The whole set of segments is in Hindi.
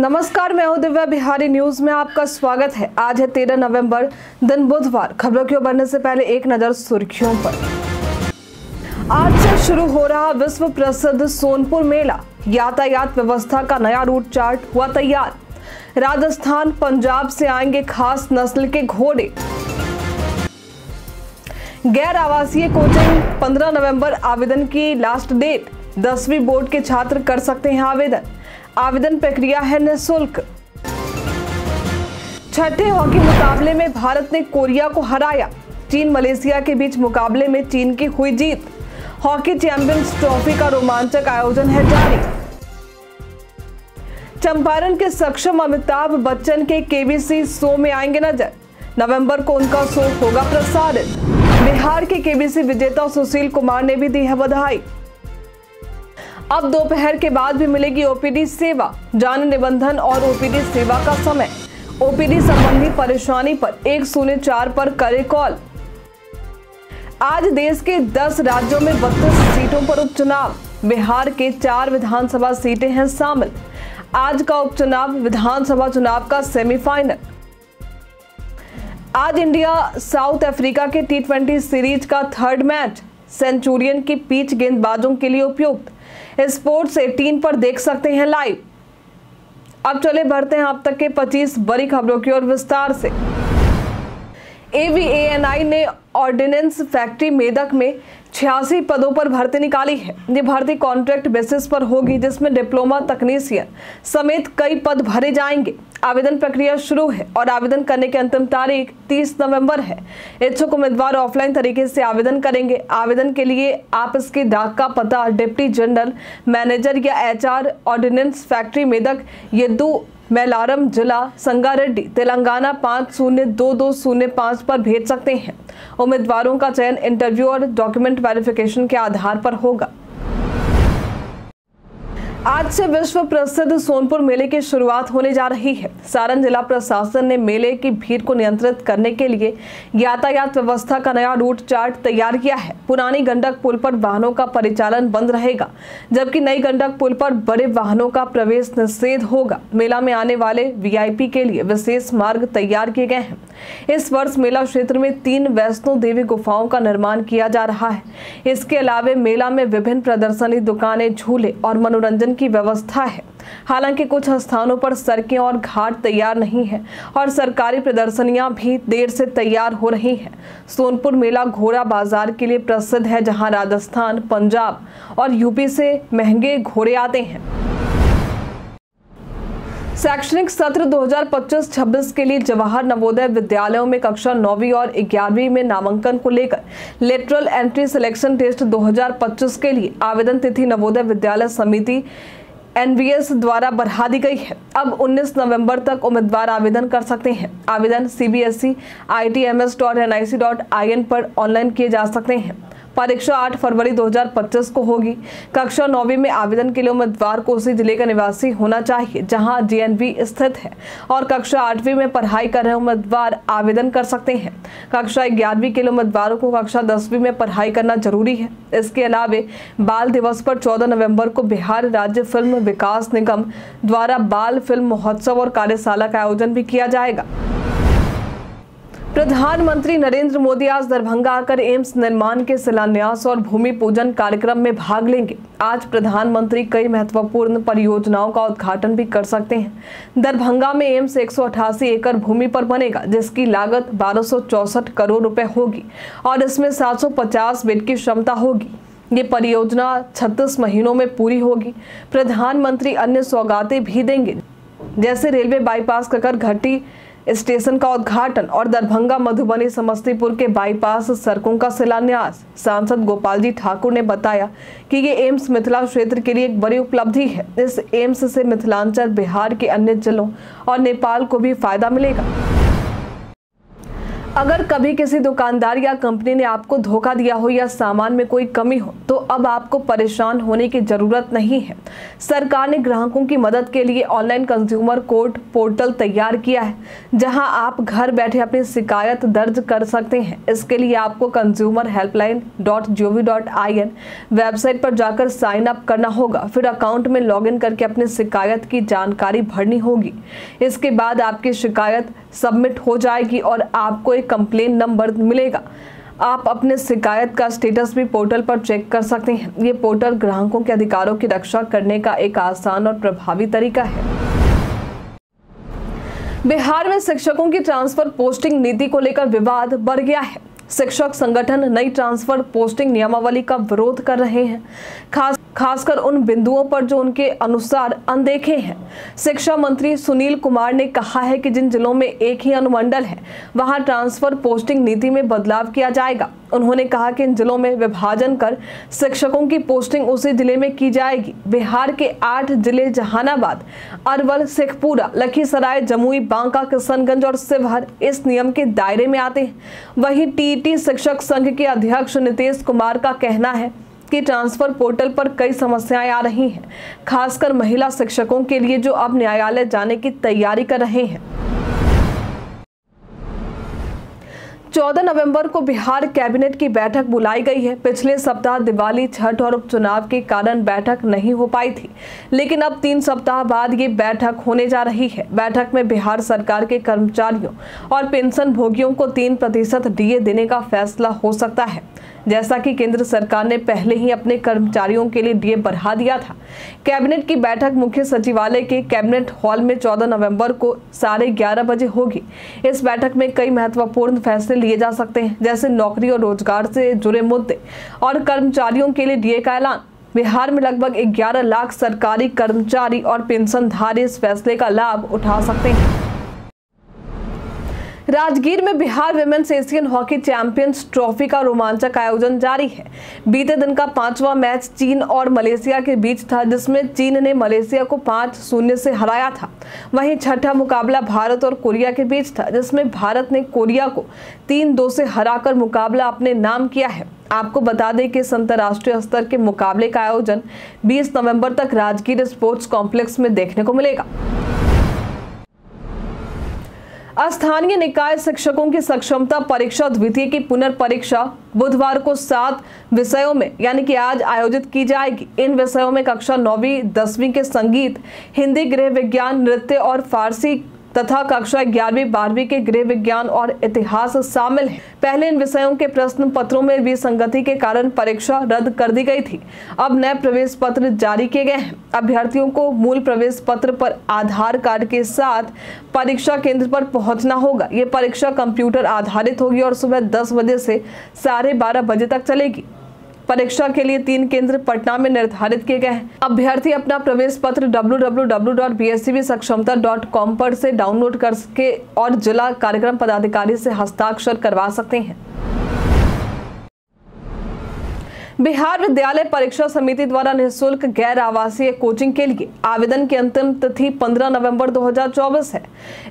नमस्कार, मैं हूँ दिव्या बिहारी न्यूज़ में आपका स्वागत है। आज है तेरह नवंबर, दिन बुधवार। खबरों की ओर बढ़ने से पहले एक नज़र सुर्खियों पर। आज से शुरू हो रहा विश्व प्रसिद्ध सोनपुर मेला। यातायात व्यवस्था का नया रूट चार्ट हुआ तैयार। राजस्थान, पंजाब से आएँगे खास नस्ल के घोड़े। गैर आवासीय कोचिंग 15 नवंबर आवेदन की लास्ट डेट दसवीं बोर्ड के छात्र कर सकते हैं आवेदन। आवेदन प्रक्रिया है निःशुल्क। छठे हॉकी मुकाबले में भारत ने कोरिया को हराया। चीन मलेशिया के बीच मुकाबले में चीन की हुई जीत। हॉकी चैंपियंस ट्रॉफी का रोमांचक आयोजन है जारी। चंपारण के सक्षम अमिताभ बच्चन के केबीसी शो में आएँगे नज़र। नवंबर को उनका शो होगा प्रसारित। बिहार के केबीसी विजेता सुशील कुमार ने भी दी है बधाई। अब दोपहर के बाद भी मिलेगी ओपीडी सेवा, जान निबंधन और ओपीडी सेवा का समय। ओपीडी संबंधी परेशानी पर एक शून्य चार पर करे कॉल। आज देश के 10 राज्यों में 32 सीटों पर उपचुनाव। बिहार के चार विधानसभा सीटें हैं शामिल। आज का उपचुनाव विधानसभा चुनाव का सेमीफाइनल। आज इंडिया साउथ अफ्रीका के टी सीरीज़ का थर्ड मैच। सेंचुरियन की पीच गेंदबाजों के लिए उपयुक्त। स्पोर्ट्स 18 पर देख सकते हैं लाइव। अब चले बढ़ते हैं अब तक के 25 बड़ी खबरों की ओर विस्तार से। एवीएएनआई ने ऑर्डिनेंस फैक्ट्री मेदक में छियासी पदों पर भर्ती निकाली है। ये भर्ती कॉन्ट्रैक्ट बेसिस पर होगी, जिसमें डिप्लोमा तकनीशियन समेत कई पद भरे जाएँगे। आवेदन प्रक्रिया शुरू है और आवेदन करने की अंतिम तारीख 30 नवंबर है। इच्छुक उम्मीदवार ऑफलाइन तरीके से आवेदन करेंगे। आवेदन के लिए आप इसके डाक का पता, डिप्टी जनरल मैनेजर या HR ordnance factory Medak Yeddu Mailaram जिला संगारेड्डी, तेलंगाना पाँच शून्य दो दो शून्य पाँच पर भेज सकते हैं। उम्मीदवारों का चयन इंटरव्यू और डॉक्यूमेंट वेरिफिकेशन के आधार पर होगा। आज से विश्व प्रसिद्ध सोनपुर मेले की शुरुआत होने जा रही है। सारण जिला प्रशासन ने मेले की भीड़ को नियंत्रित करने के लिए यातायात व्यवस्था का नया रूट चार्ट तैयार किया है। पुरानी गंडक पुल पर वाहनों का परिचालन बंद रहेगा, जबकि नई गंडक पुल पर बड़े वाहनों का प्रवेश निषेध होगा। मेला में आने वाले वीआईपी के लिए विशेष मार्ग तैयार किए गए हैं। इस वर्ष मेला क्षेत्र में तीन वैष्णो देवी गुफाओं का निर्माण किया जा रहा है। इसके अलावे मेला में विभिन्न प्रदर्शनी दुकानें, झूले और मनोरंजन की व्यवस्था है। हालाँकि कुछ स्थानों पर सड़कें और घाट तैयार नहीं है और सरकारी प्रदर्शनियाँ भी देर से तैयार हो रही हैं। सोनपुर मेला घोड़ा बाज़ार के लिए प्रसिद्ध है, जहाँ राजस्थान, पंजाब और यूपी से महँगे घोड़े आते हैं। शैक्षणिक सत्र 2025-26 के लिए जवाहर नवोदय विद्यालयों में कक्षा नौवीं और ग्यारहवीं में नामांकन को लेकर लेटरल एंट्री सिलेक्शन टेस्ट 2025 के लिए आवेदन तिथि नवोदय विद्यालय समिति एनवीएस द्वारा बढ़ा दी गई है। अब 19 नवंबर तक उम्मीदवार आवेदन कर सकते हैं। आवेदन CBSE ITMS dot N I C dot I N पर ऑनलाइन किए जा सकते हैं। परीक्षा 8 फरवरी 2025 को होगी। कक्षा नौवीं में आवेदन के लिए उम्मीदवार को उसी ज़िले का निवासी होना चाहिए, जहाँ जीएनबी स्थित है, और कक्षा आठवीं में पढ़ाई कर रहे उम्मीदवार आवेदन कर सकते हैं। कक्षा ग्यारहवीं के लिए उम्मीदवारों को कक्षा दसवीं में पढ़ाई करना ज़रूरी है। इसके अलावे, बाल दिवस पर चौदह नवंबर को बिहार राज्य फ़िल्म विकास निगम द्वारा बाल फ़िल्म महोत्सव और कार्यशाला का आयोजन भी किया जाएगा। प्रधानमंत्री नरेंद्र मोदी आज दरभंगा आकर एम्स निर्माण के शिलान्यास और भूमि पूजन कार्यक्रम में भाग लेंगे। आज प्रधानमंत्री कई महत्वपूर्ण परियोजनाओं का उद्घाटन भी कर सकते हैं। दरभंगा में एम्स एक सौ अठासी एकड़ भूमि पर बनेगा, जिसकी लागत बारह करोड़ रुपए होगी और इसमें 750 बेड की क्षमता होगी। ये परियोजना 36 महीनों में पूरी होगी। प्रधानमंत्री अन्य सौगातें भी देंगे, जैसे रेलवे बाईपास ककर घटी स्टेशन का उद्घाटन और दरभंगा, मधुबनी, समस्तीपुर के बाईपास सड़कों का शिलान्यास। सांसद गोपाल जी ठाकुर ने बताया कि ये एम्स मिथिला क्षेत्र के लिए एक बड़ी उपलब्धि है। इस एम्स से मिथिलांचल, बिहार के अन्य जिलों और नेपाल को भी फ़ायदा मिलेगा। अगर कभी किसी दुकानदार या कंपनी ने आपको धोखा दिया हो या सामान में कोई कमी हो तो अब आपको परेशान होने की ज़रूरत नहीं है। सरकार ने ग्राहकों की मदद के लिए ऑनलाइन कंज्यूमर कोर्ट पोर्टल तैयार किया है, जहाँ आप घर बैठे अपनी शिकायत दर्ज कर सकते हैं। इसके लिए आपको consumer helpline dot G V dot I N website पर जाकर साइन अप करना होगा। फिर अकाउंट में लॉगिन करके अपनी शिकायत की जानकारी भरनी होगी। इसके बाद आपकी शिकायत सबमिट हो जाएगी और आपको एक कंप्लेन नंबर मिलेगा। आप अपने शिकायत का स्टेटस भी पोर्टल पर चेक कर सकते हैं। ये पोर्टल ग्राहकों के अधिकारों की रक्षा करने का एक आसान और प्रभावी तरीका है। बिहार में शिक्षकों की ट्रांसफ़र पोस्टिंग नीति को लेकर विवाद बढ़ गया है। शिक्षक संगठन नई ट्रांसफ़र पोस्टिंग नियमावली का विरोध कर रहे हैं। खास खासकर उन बिंदुओं पर जो उनके अनुसार अनदेखे हैं। शिक्षा मंत्री सुनील कुमार ने कहा है कि जिन जिलों में एक ही अनुमंडल है, वहाँ ट्रांसफ़र पोस्टिंग नीति में बदलाव किया जाएगा। उन्होंने कहा कि इन जिलों में विभाजन कर शिक्षकों की पोस्टिंग उसी ज़िले में की जाएगी। बिहार के आठ ज़िले जहानाबाद, अरवल, शेखपुरा, लखीसराय, जमुई, बांका, किशनगंज और शिवहर इस नियम के दायरे में आते हैं। वहीं टीटी शिक्षक संघ के अध्यक्ष नीतीश कुमार का कहना है कि ट्रांसफ़र पोर्टल पर कई समस्याएँ आ रही हैं, खासकर महिला शिक्षकों के लिए जो अब न्यायालय जाने की तैयारी कर रहे हैं। 14 नवंबर को बिहार कैबिनेट की बैठक बुलाई गई है। पिछले सप्ताह दिवाली, छठ और उपचुनाव के कारण बैठक नहीं हो पाई थी, लेकिन अब तीन सप्ताह बाद ये बैठक होने जा रही है। बैठक में बिहार सरकार के कर्मचारियों और पेंशन भोगियों को तीन प्रतिशत डीए देने का फैसला हो सकता है। जैसा कि केंद्र सरकार ने पहले ही अपने कर्मचारियों के लिए डीए बढ़ा दिया था। कैबिनेट की बैठक मुख्य सचिवालय के कैबिनेट हॉल में 14 नवंबर को साढ़े ग्यारह बजे होगी। इस बैठक में कई महत्वपूर्ण फैसले लिए जा सकते हैं, जैसे नौकरी और रोज़गार से जुड़े मुद्दे और कर्मचारियों के लिए डीए का ऐलान। बिहार में लगभग 11 लाख सरकारी कर्मचारी और पेंशनधारी इस फैसले का लाभ उठा सकते हैं। राजगीर में Bihar women's Asian hockey champions trophy का रोमांचक आयोजन जारी है। बीते दिन का पांचवा मैच चीन और मलेशिया के बीच था, जिसमें चीन ने मलेशिया को पाँच शून्य से हराया था। वहीं छठा मुकाबला भारत और कोरिया के बीच था, जिसमें भारत ने कोरिया को तीन दो से हराकर मुकाबला अपने नाम किया है। आपको बता दें कि इस अंतर्राष्ट्रीय स्तर के मुकाबले का आयोजन 20 नवंबर तक राजगीर स्पोर्ट्स कॉम्प्लेक्स में देखने को मिलेगा। स्थानीय निकाय शिक्षकों की सक्षमता परीक्षा द्वितीय की पुनर्परीक्षा बुधवार को सात विषयों में, यानी कि आज आयोजित की जाएगी। इन विषयों में कक्षा नौवीं, दसवीं के संगीत, हिंदी, गृह विज्ञान, नृत्य और फारसी तथा कक्षा ग्यारहवीं, बारहवीं के गृह विज्ञान और इतिहास शामिल है। पहले इन विषयों के प्रश्न पत्रों में विसंगति के कारण परीक्षा रद्द कर दी गई थी। अब नए प्रवेश पत्र जारी किए गए हैं। अभ्यर्थियों को मूल प्रवेश पत्र पर आधार कार्ड के साथ परीक्षा केंद्र पर पहुँचना होगा। ये परीक्षा कंप्यूटर आधारित होगी और सुबह दस बजे से साढ़े बारह बजे तक चलेगी। परीक्षा के लिए तीन केंद्र पटना में निर्धारित किए गए हैं। अभ्यर्थी अपना प्रवेश पत्र www.bscbsakshamta.com पर से डाउनलोड करके और जिला कार्यक्रम पदाधिकारी से हस्ताक्षर करवा सकते हैं। बिहार विद्यालय परीक्षा समिति द्वारा निःशुल्क गैर आवासीय कोचिंग के लिए आवेदन की अंतिम तिथि 15 नवंबर 2024 है।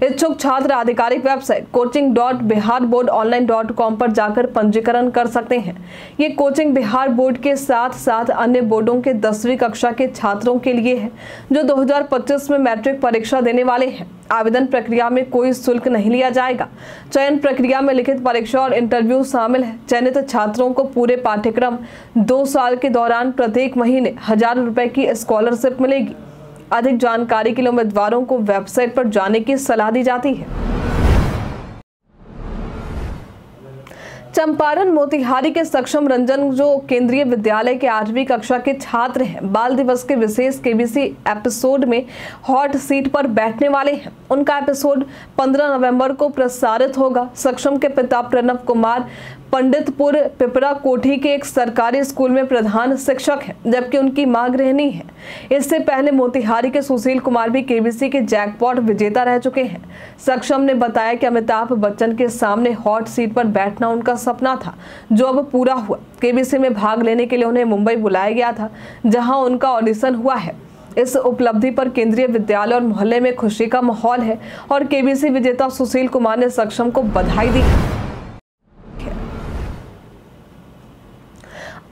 इच्छुक छात्र आधिकारिक website coaching dot Bihar board online dot com पर जाकर पंजीकरण कर सकते हैं। ये कोचिंग बिहार बोर्ड के साथ साथ अन्य बोर्डों के दसवीं कक्षा के छात्रों के लिए है, जो 2025 में मैट्रिक परीक्षा देने वाले हैं। आवेदन प्रक्रिया में कोई शुल्क नहीं लिया जाएगा। चयन प्रक्रिया में लिखित परीक्षा और इंटरव्यू शामिल है। चयनित छात्रों को पूरे पाठ्यक्रम दो साल के दौरान प्रत्येक महीने हज़ार रुपए की स्कॉलरशिप मिलेगी। अधिक जानकारी के लिए उम्मीदवारों को वेबसाइट पर जाने की सलाह दी जाती है। चंपारण मोतिहारी के सक्षम रंजन जो केंद्रीय विद्यालय के आठवीं कक्षा के छात्र हैं, बाल दिवस के विशेष केबीसी एपिसोड में हॉट सीट पर बैठने वाले हैं। उनका एपिसोड 15 नवंबर को प्रसारित होगा। सक्षम के पिता प्रणव कुमार पंडितपुर पिपरा कोठी के एक सरकारी स्कूल में प्रधान शिक्षक हैं, जबकि उनकी माँ गृहिणी है। इससे पहले मोतिहारी के सुशील कुमार भी केबीसी के जैकपॉट विजेता रह चुके हैं। सक्षम ने बताया कि अमिताभ बच्चन के सामने हॉट सीट पर बैठना उनका सपना था, जो अब पूरा हुआ। केबीसी में भाग लेने के लिए उन्हें मुंबई बुलाया गया था, जहाँ उनका ऑडिशन हुआ है। इस उपलब्धि पर केंद्रीय विद्यालय और मोहल्ले में खुशी का माहौल है, और केबीसी विजेता सुशील कुमार ने सक्षम को बधाई दी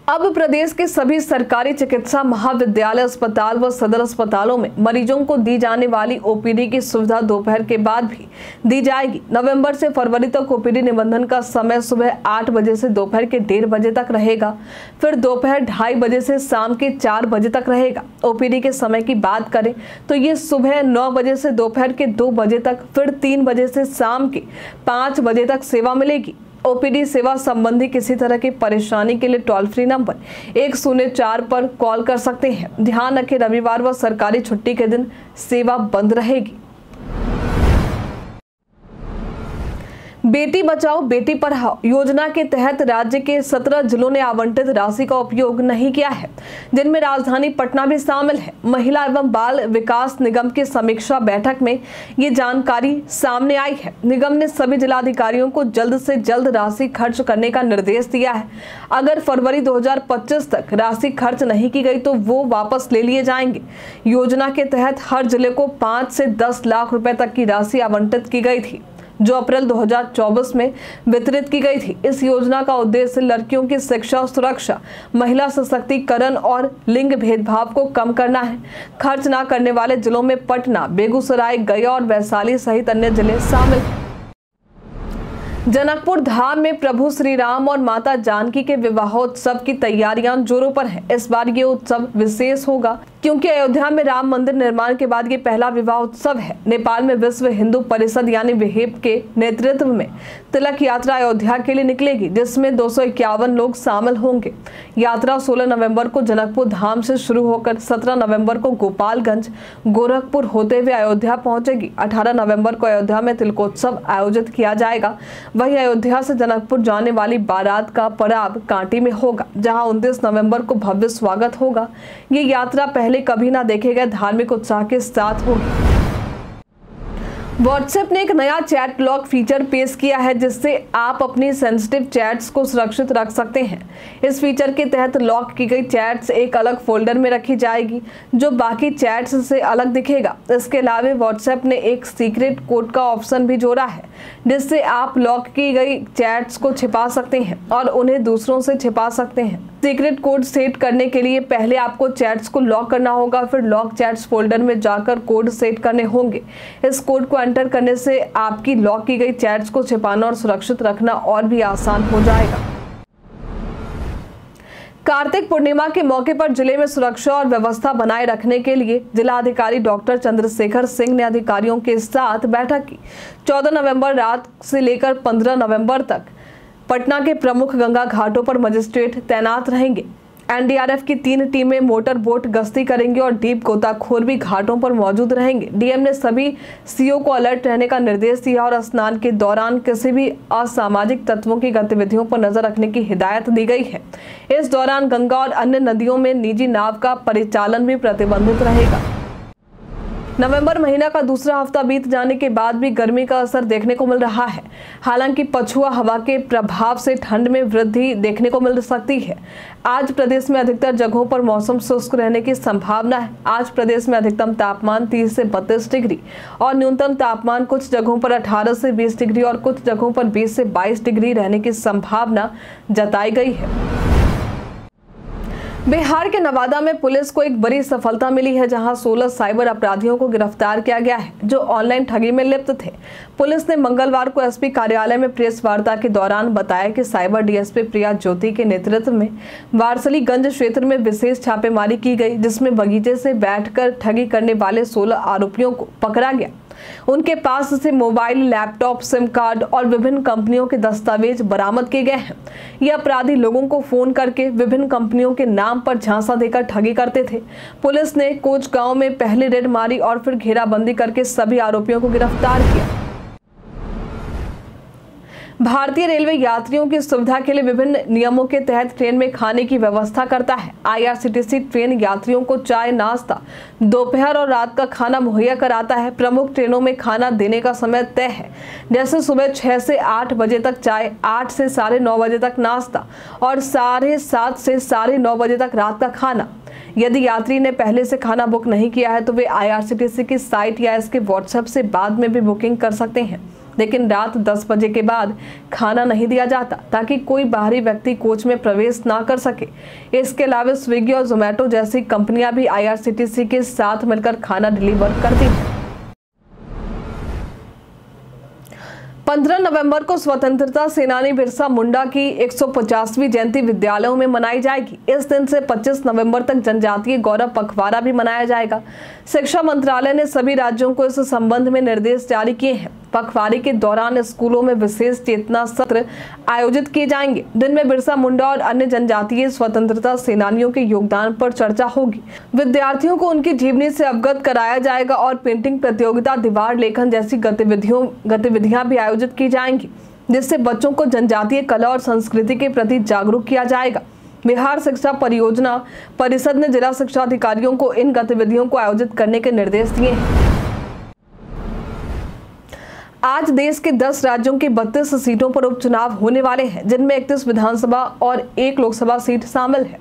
अब प्रदेश के सभी सरकारी चिकित्सा महाविद्यालय अस्पताल व सदर अस्पतालों में मरीजों को दी जाने वाली ओपीडी की सुविधा दोपहर के बाद भी दी जाएगी। नवंबर से फरवरी तक ओपीडी निबंधन का समय सुबह आठ बजे से दोपहर के डेढ़ बजे तक रहेगा। फिर दोपहर ढाई बजे से शाम के चार बजे तक रहेगा। ओपीडी के समय की बात करें तो ये सुबह नौ बजे से दोपहर के दो बजे तक, फिर तीन बजे से शाम के पाँच बजे तक सेवा मिलेगी। ओपीडी सेवा संबंधी किसी तरह की परेशानी के लिए टोल फ्री नंबर एक शून्य चार पर कॉल कर सकते हैं। ध्यान रखें, रविवार व सरकारी छुट्टी के दिन सेवा बंद रहेगी। बेटी बचाओ, बेटी पढ़ाओ योजना के तहत राज्य के 17 जिलों ने आवंटित राशि का उपयोग नहीं किया है। जिनमें राजधानी पटना भी शामिल है। महिला एवं बाल विकास निगम की समीक्षा बैठक में ये जानकारी सामने आई है। निगम ने सभी जिलाधिकारियों को जल्द से जल्द राशि खर्च करने का निर्देश दिया है। अगर फरवरी 2025 तक राशि खर्च नहीं की गई तो वो वापस ले लिए जाएँगे। योजना के तहत हर ज़िले को पाँच से दस लाख रुपए तक की राशि आवंटित की गई थी। जो अप्रैल 2024 में वितरित की गई थी। इस योजना का उद्देश्य लड़कियों की शिक्षा सुरक्षा, महिला सशक्तिकरण और लिंग भेदभाव को कम करना है। खर्च न करने वाले जिलों में पटना, बेगूसराय, गया और वैशाली सहित अन्य ज़िले शामिल जनकपुर धाम में प्रभु श्री राम और माता जानकी के विवाहोत्सव की तैयारियाँ जोरों पर हैं। इस बार ये उत्सव विशेष होगा। क्योंकि अयोध्या में राम मंदिर निर्माण के बाद ये पहला विवाह उत्सव है। नेपाल में विश्व हिंदू परिषद यानी विहेप के नेतृत्व में तिलक यात्रा अयोध्या के लिए निकलेगी, जिसमें दो सौ इक्यावन लोग शामिल होंगे। यात्रा 16 नवंबर को जनकपुर धाम से शुरू होकर 17 नवंबर को गोपालगंज, गोरखपुर होते हुए अयोध्या पहुंचेगी। 18 नवंबर को अयोध्या में तिलकोत्सव आयोजित किया जाएगा। वहीं अयोध्या से जनकपुर जाने वाली बारात का पड़ाव कांटी में होगा, जहाँ उनतीस नवंबर को भव्य स्वागत होगा। ये यात्रा पहले कभी ना देखे गए धार्मिक उत्साह के साथ होगी व्हाट्सएप ने एक नया चैट लॉक फीचर पेश किया है, जिससे आप अपनी सेंसिटिव चैट्स को सुरक्षित रख सकते हैं। इस फीचर के तहत लॉक की गई चैट्स एक अलग फोल्डर में रखी जाएगी, जो बाकी चैट्स से अलग दिखेगा। इसके अलावा व्हाट्सएप ने एक सीक्रेट कोड का ऑप्शन भी जोड़ा है, जिससे आप लॉक की गई चैट्स को छिपा सकते हैं और उन्हें दूसरों से छिपा सकते हैं। सीक्रेट कोड सेट करने के लिए पहले आपको चैट्स को लॉक करना होगा, फिर लॉक चैट्स फोल्डर में जाकर कोड सेट करने होंगे। इस कोड को एंटर करने से आपकी लॉक की गई चैट्स को छिपाना और सुरक्षित रखना और भी आसान हो जाएगा। कार्तिक पूर्णिमा के मौके पर ज़िले में सुरक्षा और व्यवस्था बनाए रखने के लिए जिला अधिकारी डॉक्टर चंद्रशेखर सिंह ने अधिकारियों के साथ बैठक की। 14 नवंबर रात से लेकर 15 नवंबर तक पटना के प्रमुख गंगा घाटों पर मजिस्ट्रेट तैनात रहेंगे। एनडीआरएफ की तीन टीमें मोटर बोट गश्ती करेंगी और डीप गोताखोर भी घाटों पर मौजूद रहेंगे। डीएम ने सभी सीओ को अलर्ट रहने का निर्देश दिया और स्नान के दौरान किसी भी असामाजिक तत्वों की गतिविधियों पर नज़र रखने की हिदायत दी गई है। इस दौरान गंगा और अन्य नदियों में निजी नाव का परिचालन भी प्रतिबंधित रहेगा। नवंबर महीना का दूसरा हफ़्ता बीत जाने के बाद भी गर्मी का असर देखने को मिल रहा है। हालाँकि पछुआ हवा के प्रभाव से ठंड में वृद्धि देखने को मिल सकती है। आज प्रदेश में अधिकतर जगहों पर मौसम शुष्क रहने की संभावना है। आज प्रदेश में अधिकतम तापमान 30 से 32 डिग्री और न्यूनतम तापमान कुछ जगहों पर 18 से 20 डिग्री और कुछ जगहों पर 20 से 22 डिग्री रहने की संभावना जताई गई है। बिहार के नवादा में पुलिस को एक बड़ी सफलता मिली है, जहाँ 16 साइबर अपराधियों को गिरफ़्तार किया गया है, जो ऑनलाइन ठगी में लिप्त थे। पुलिस ने मंगलवार को एसपी कार्यालय में प्रेस वार्ता के दौरान बताया कि साइबर डीएसपी प्रिया ज्योति के नेतृत्व में वारसलीगंज क्षेत्र में विशेष छापेमारी की गई, जिसमें बगीचे से बैठकर ठगी करने वाले सोलह आरोपियों को पकड़ा गया। उनके पास से मोबाइल, लैपटॉप, सिम कार्ड और विभिन्न कंपनियों के दस्तावेज़ बरामद किए गए हैं। ये अपराधी लोगों को फ़ोन करके विभिन्न कंपनियों के नाम पर झांसा देकर ठगी करते थे। पुलिस ने कोच गाँव में पहले रेड मारी और फिर घेराबंदी करके सभी आरोपियों को गिरफ़्तार किया। भारतीय रेलवे यात्रियों की सुविधा के लिए विभिन्न नियमों के तहत ट्रेन में खाने की व्यवस्था करता है। आईआरसीटीसी ट्रेन यात्रियों को चाय, नाश्ता, दोपहर और रात का खाना मुहैया कराता है। प्रमुख ट्रेनों में खाना देने का समय तय है, जैसे सुबह छह से आठ बजे तक चाय, आठ से साढ़े नौ बजे तक नाश्ता और साढ़े सात से साढ़े नौ बजे तक रात का खाना। यदि यात्री ने पहले से खाना बुक नहीं किया है तो वे आईआरसीटीसी की साइट या इसके व्हाट्सएप से बाद में भी बुकिंग कर सकते हैं। लेकिन रात 10 बजे के बाद खाना नहीं दिया जाता ताकि कोई बाहरी व्यक्ति कोच में प्रवेश ना कर सके। इसके अलावा स्विगी और जोमेटो जैसी कंपनियाँ भी आईआरसीटीसी के साथ मिलकर खाना डिलीवर करती हैं। 15 नवंबर को स्वतंत्रता सेनानी बिरसा मुंडा की 150वीं जयंती विद्यालयों में मनाई जाएगी। इस दिन से 25 नवंबर तक जनजातीय गौरव पखवाड़ा भी मनाया जाएगा। शिक्षा मंत्रालय ने सभी राज्यों को इस संबंध में निर्देश जारी किए हैं। पखवाड़े के दौरान स्कूलों में विशेष चेतना सत्र आयोजित किए जाएँगे। दिन में बिरसा मुंडा और अन्य जनजातीय स्वतंत्रता सेनानियों के योगदान पर चर्चा होगी। विद्यार्थियों को उनकी जीवनी से अवगत कराया जाएगा और पेंटिंग प्रतियोगिता, दीवार लेखन जैसी गतिविधियों, गतिविधियाँ भी आयोजित की जाएँगी, जिससे बच्चों को जनजातीय कला और संस्कृति के प्रति जागरूक किया जाएगा। बिहार शिक्षा परियोजना परिषद ने जिला शिक्षा अधिकारियों को इन गतिविधियों को आयोजित करने के निर्देश दिए हैं। आज देश के 10 राज्यों की 32 सीटों पर उपचुनाव होने वाले हैं, जिनमें इकतीस विधानसभा और एक लोकसभा सीट शामिल है।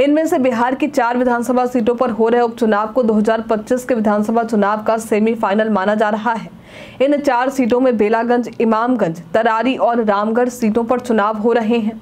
इनमें से बिहार की चार विधानसभा सीटों पर हो रहे उपचुनाव को 2025 के विधानसभा चुनाव का सेमीफाइनल माना जा रहा है। इन चार सीटों में बेलागंज, इमामगंज, तरारी और रामगढ़ सीटों पर चुनाव हो रहे हैं।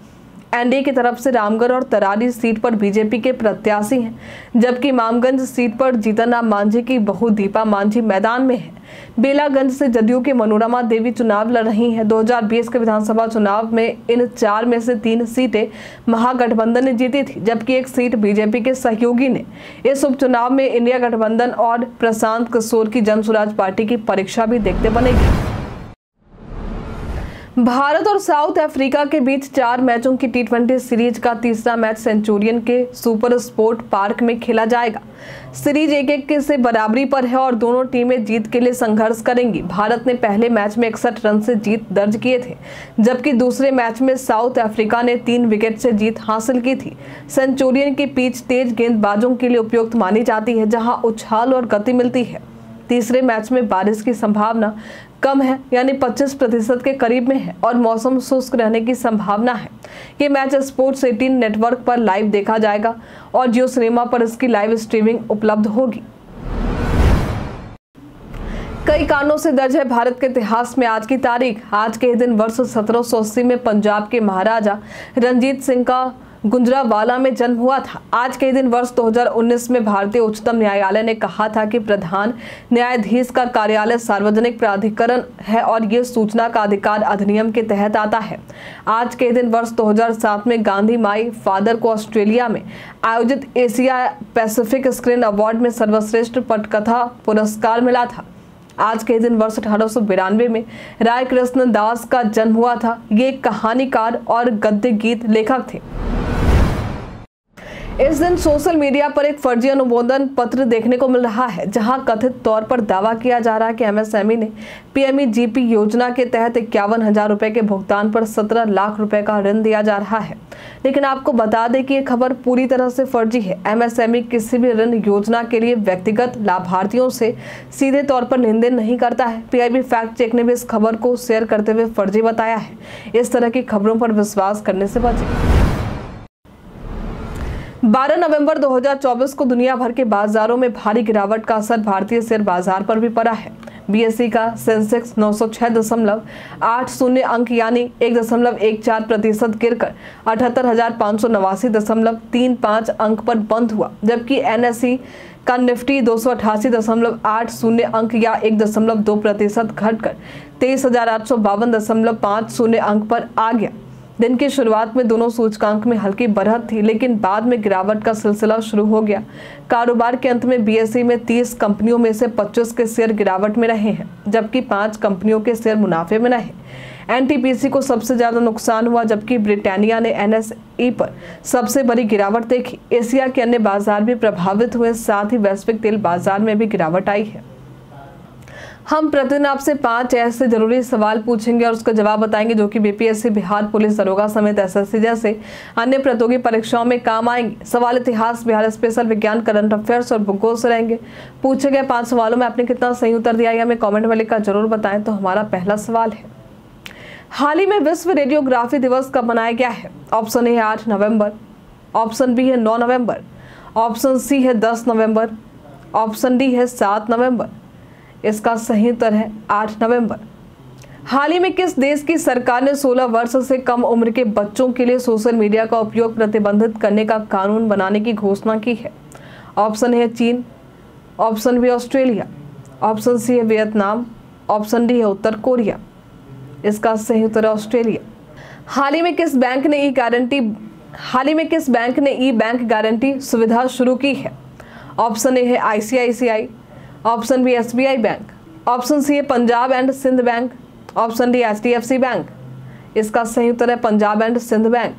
एनडीए की तरफ़ से रामगढ़ और तरारी सीट पर बीजेपी के प्रत्याशी हैं, जबकि मामगंज सीट पर जीतन राम मांझी की बहू दीपा मांझी मैदान में है। बेलागंज से जदयू की मनोरमा देवी चुनाव लड़ रही हैं। 2020 के विधानसभा चुनाव में इन चार में से तीन सीटें महागठबंधन ने जीती थी, जबकि एक सीट बीजेपी के सहयोगी ने। इस उपचुनाव में इंडिया गठबंधन और प्रशांत किशोर की जनसुराज पार्टी की परीक्षा भी देखते बनेगी भारत और साउथ अफ्रीका के बीच चार मैचों की टी सीरीज़ का तीसरा मैच सेंचुरियन के सुपर स्पोर्ट पार्क में खेला जाएगा। सीरीज़ एक एक से बराबरी पर है और दोनों टीमें जीत के लिए संघर्ष करेंगी। भारत ने पहले मैच में इकसठ रन से जीत दर्ज किए थे, जबकि दूसरे मैच में साउथ अफ्रीका ने तीन विकेट से जीत हासिल की थी। सेंचुरियन की पिच तेज गेंदबाजों के लिए उपयुक्त मानी जाती है, जहाँ उछाल और गति मिलती है। तीसरे मैच में बारिश की संभावना कम है, यानी 25 प्रतिशत के करीब में है और मौसम शुष्क रहने की संभावना है। ये मैच स्पोर्ट्स एटीन नेटवर्क पर लाइव देखा जाएगा और जियो सिनेमा पर इसकी लाइव स्ट्रीमिंग उपलब्ध होगी। कई कारणों से दर्ज है, भारत के इतिहास में आज की तारीख। आज के दिन वर्ष 1780 में पंजाब के महाराजा रंजीत सिंह का गुंजरावाला में जन्म हुआ था। आज के दिन वर्ष 2019 में भारतीय उच्चतम न्यायालय ने कहा था कि प्रधान न्यायाधीश का कार्यालय सार्वजनिक प्राधिकरण है और ये सूचना का अधिकार अधिनियम के तहत आता है। आज के दिन वर्ष 2007 में गांधी माई फादर को ऑस्ट्रेलिया में आयोजित एशिया पैसिफिक स्क्रीन अवार्ड में सर्वश्रेष्ठ पटकथा पुरस्कार मिला था। आज के दिन वर्ष अठारह में राय कृष्ण दास का जन्म हुआ था। ये कहानीकार और गद्य गीत लेखक थे। इस दिन सोशल मीडिया पर एक फर्जी अनुमोदन पत्र देखने को मिल रहा है, जहाँ कथित तौर पर दावा किया जा रहा है कि एमएसएमई ने पीएमई जीपी योजना के तहत इक्यावन हज़ार रुपए के भुगतान पर 17 लाख रुपए का ऋण दिया जा रहा है। लेकिन आपको बता दें कि यह खबर पूरी तरह से फर्जी है। एमएसएमई किसी भी ऋण योजना के लिए व्यक्तिगत लाभार्थियों से सीधे तौर पर लेन देन नहीं करता है। पीआईबी फैक्ट चेक ने भी इस खबर को शेयर करते हुए फर्जी बताया है। इस तरह की खबरों पर विश्वास करने से बचें। 12 नवंबर 2024 को दुनिया भर के बाजारों में भारी गिरावट का असर भारतीय शेयर बाज़ार पर भी पड़ा है। बीएससी का सेंसेक्स नौ सौ छह दशमलव आठ शून्य अंक यानी एक दशमलव एक चार प्रतिशत गिरकर अठहत्तर हज़ार पाँच सौ नवासी दशमलव तीन पाँच अंक पर बंद हुआ, जबकि एनएससी का निफ्टी दो सौ अठासी दशमलव आठ शून्य अंक या एक दशमलव दो प्रतिशत घटकर तेईस हज़ार आठ सौ बावन दशमलव पाँच शून्य अंक पर आ गया। दिन की शुरुआत में दोनों सूचकांक में हल्की बढ़त थी, लेकिन बाद में गिरावट का सिलसिला शुरू हो गया। कारोबार के अंत में बीएसई में 30 कंपनियों में से 25 के शेयर गिरावट में रहे हैं, जबकि पाँच कंपनियों के शेयर मुनाफे में रहे। एनटीपीसी को सबसे ज़्यादा नुकसान हुआ, जबकि ब्रिटानिया ने एनएसई पर सबसे बड़ी गिरावट देखी। एशिया के अन्य बाज़ार भी प्रभावित हुए, साथ ही वैश्विक तेल बाज़ार में भी गिरावट आई है। हम प्रतिदिन आपसे पाँच ऐसे ज़रूरी सवाल पूछेंगे और उसका जवाब बताएँगे, जो कि बीपीएससी बिहार पुलिस, दरोगा समेत एसएससी जैसे अन्य प्रतियोगी परीक्षाओं में काम आएँगे। सवाल इतिहास, बिहार स्पेशल विज्ञान, करंट अफेयर्स और भूगोल से रहेंगे। पूछे गए पाँच सवालों में आपने कितना सही उत्तर दिया है हमें कॉमेंट में लिखकर ज़रूर बताएँ तो हमारा पहला सवाल है। हाल ही में विश्व रेडियोग्राफी दिवस कब मनाया गया है? ऑप्शन ए है आठ नवंबर। ऑप्शन बी है नौ नवंबर। ऑप्शन सी है दस नवंबर। ऑप्शन डी है सात नवंबर। इसका सही उत्तर है आठ नवंबर। हाल ही में किस देश की सरकार ने 16 वर्ष से कम उम्र के बच्चों के लिए सोशल मीडिया का उपयोग प्रतिबंधित करने का कानून बनाने की घोषणा की है? ऑप्शन है चीन, option B Australia, option C है वियतनाम, ऑप्शन डी है उत्तर कोरिया। इसका सही उत्तर है ऑस्ट्रेलिया। हाल ही में किस बैंक ने ई गारंटी हाल ही में किस बैंक ने ई बैंक गारंटी सुविधा शुरू की है? ऑप्शन ए है ICICI option B SBI bank, option C है Punjab and Sind bank, option D H bank. इसका सही उत्तर है पंजाब एंड सिंध बैंक।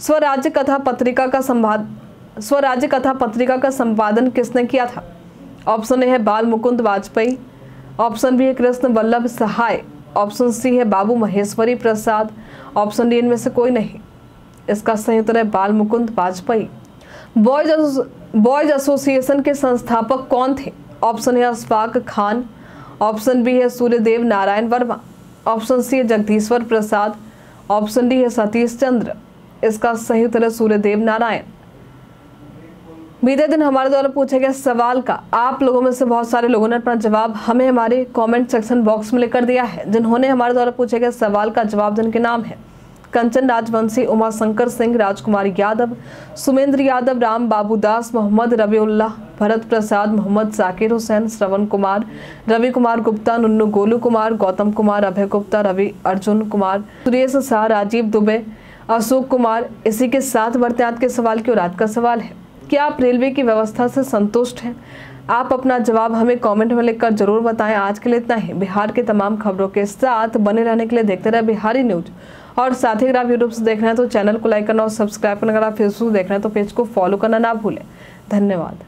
स्वराज्य कथा पत्रिका का संवाद, स्वराज्य कथा पत्रिका का संपादन किसने किया था? ऑप्शन ए है बाल मुकुंद वाजपेयी, ऑप्शन बी है कृष्ण वल्लभ सहाय, ऑप्शन सी है बाबू महेश्वरी प्रसाद, ऑप्शन डी इनमें से कोई नहीं। इसका सही उत्तर है Bal Mukund Vajpayee. Boys boys association के संस्थापक कौन थे? ऑप्शन है अशफाक खान। ऑप्शन बी है सूर्यदेव नारायण वर्मा। ऑप्शन सी है जगदीश्वर प्रसाद। ऑप्शन डी है सतीश चंद्र। इसका सही उत्तर है सूर्यदेव नारायण। बीते दिन हमारे द्वारा पूछे गए सवाल का आप लोगों में से बहुत सारे लोगों ने अपना जवाब हमें हमारे कमेंट सेक्शन बॉक्स में लेकर दिया है। जिन्होंने हमारे द्वारा पूछे गए सवाल का जवाब जिनके नाम है। कंचन राजवंशी उमा शंकर सिंह, राजकुमार यादव, सुमेंद्र यादव, राम बाबू दास मोहम्मद रबीउल्लाह भरत प्रसाद, मोहम्मद जाकिर हुसैन, श्रवण कुमार, रवि कुमार गुप्ता, नुन्नू गोलू कुमार, गौतम कुमार, अभय गुप्ता, रवि अर्जुन कुमार, सुरेश शाह राजीव दुबे, अशोक कुमार। इसी के साथ बढ़ते आज के सवाल की और का सवाल है, क्या आप रेलवे की व्यवस्था से संतुष्ट हैं? आप अपना जवाब हमें कमेंट में लिखकर ज़रूर बताएँ। आज के लिए इतना ही। बिहार के तमाम खबरों के साथ बने रहने के लिए देखते रहे बिहारी न्यूज़। और साथ ही अगर आप यूट्यूब से देख रहे हैं तो चैनल को लाइक करना और सब्सक्राइब करना। अगर आप फेसबुक देख रहे हैं तो पेज को फॉलो करना ना भूलें। धन्यवाद।